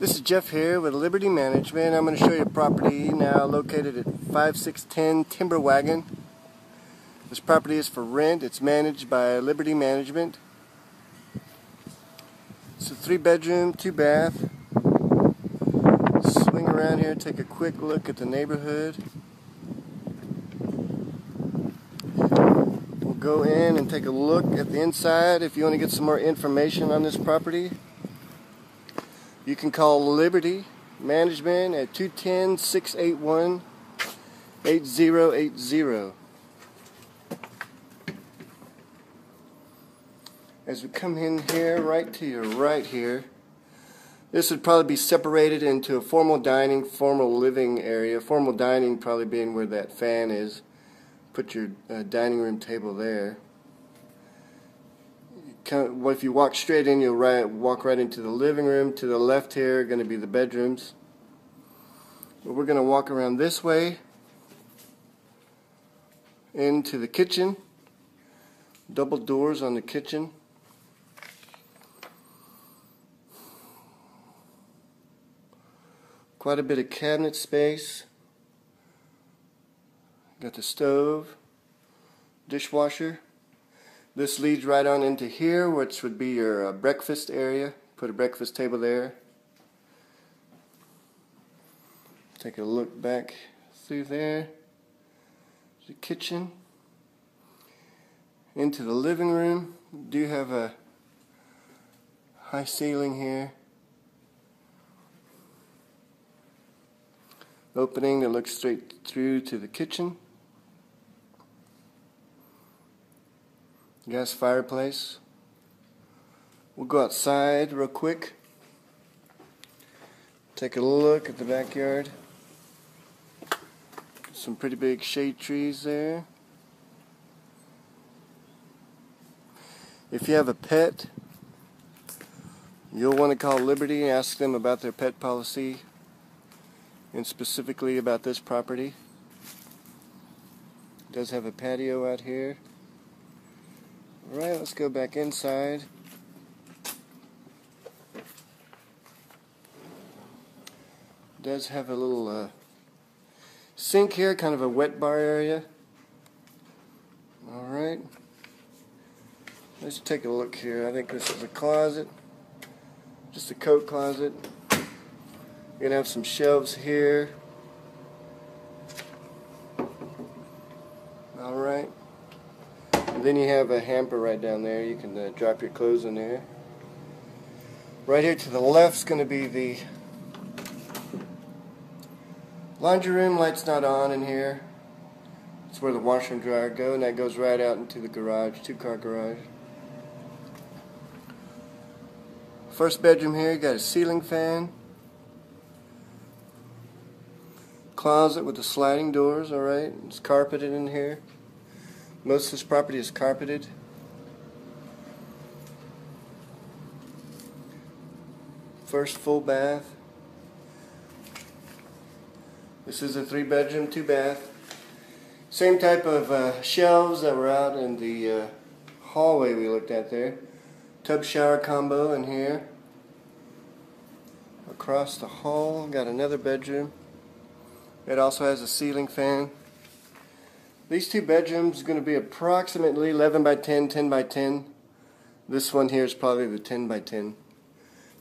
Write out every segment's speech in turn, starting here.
This is Jeff here with Liberty Management. I'm going to show you a property now located at 5610 Timber Wagon. This property is for rent. It's managed by Liberty Management. It's a three bedroom, two bath. Swing around here, take a quick look at the neighborhood. We'll go in and take a look at the inside if you want to get some more information on this property. You can call Liberty Management at 210 681 8080. As we come in here, right to your right here, this would probably be separated into a formal dining, formal living area. Formal dining probably being where that fan is. Put your uh, dining room table there if you walk straight in, you'll right, walk right into the living room. To the left here are going to be the bedrooms. But we're going to walk around this way into the kitchen. Double doors on the kitchen. Quite a bit of cabinet space. Got the stove, dishwasher. This leads right on into here, which would be your uh, breakfast area. Put a breakfast table there. Take a look back through there. The kitchen. Into the living room. Do have a high ceiling here. Opening that looks straight through to the kitchen. Gas fireplace. We'll go outside real quick. Take a look at the backyard. Some pretty big shade trees there. If you have a pet, you'll want to call Liberty and ask them about their pet policy and specifically about this property. It does have a patio out here. Alright, let's go back inside. does have a little uh, sink here, kind of a wet bar area. Alright. Let's take a look here. I think this is a closet. Just a coat closet. You're going to have some shelves here. Alright. Then you have a hamper right down there. You can uh, drop your clothes in there. Right here to the left is going to be the laundry room. Light's not on in here. That's where the washer and dryer go, and that goes right out into the garage, two-car garage. First bedroom here, you got a ceiling fan. Closet with the sliding doors, alright. It's carpeted in here. Most of this property is carpeted. First full bath. This is a three bedroom, two bath. Same type of uh, shelves that were out in the uh, hallway we looked at there. Tub shower combo in here. Across the hall, got another bedroom. It also has a ceiling fan. These two bedrooms are going to be approximately 11 by 10, 10 by 10. This one here is probably the 10 by 10.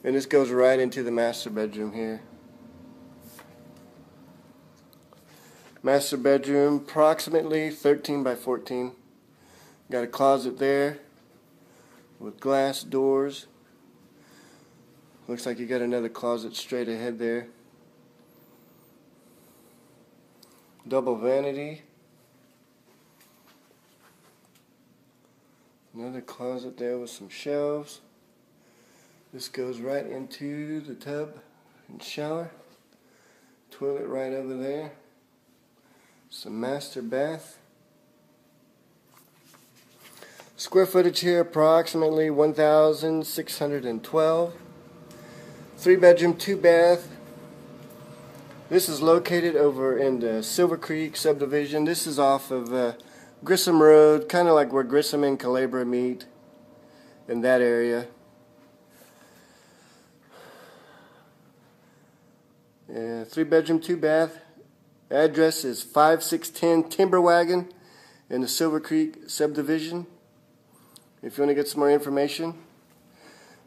And this goes right into the master bedroom here. Master bedroom, approximately 13 by 14. Got a closet there with glass doors. Looks like you got another closet straight ahead there. Double vanity. Another closet there with some shelves. This goes right into the tub and shower. Toilet right over there. Some master bath. Square footage here approximately 1,612. Three bedroom, two bath. This is located over in the Silver Creek subdivision. This is off of uh, Grissom Road, kind of like where Grissom and Culebra meet in that area. Uh, three bedroom, two bath. Address is 5610 Timber Wagon in the Silver Creek subdivision. If you want to get some more information,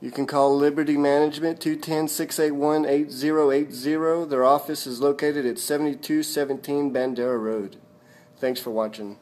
you can call Liberty Management 210 681 8080. Their office is located at 7217 Bandera Road. Thanks for watching.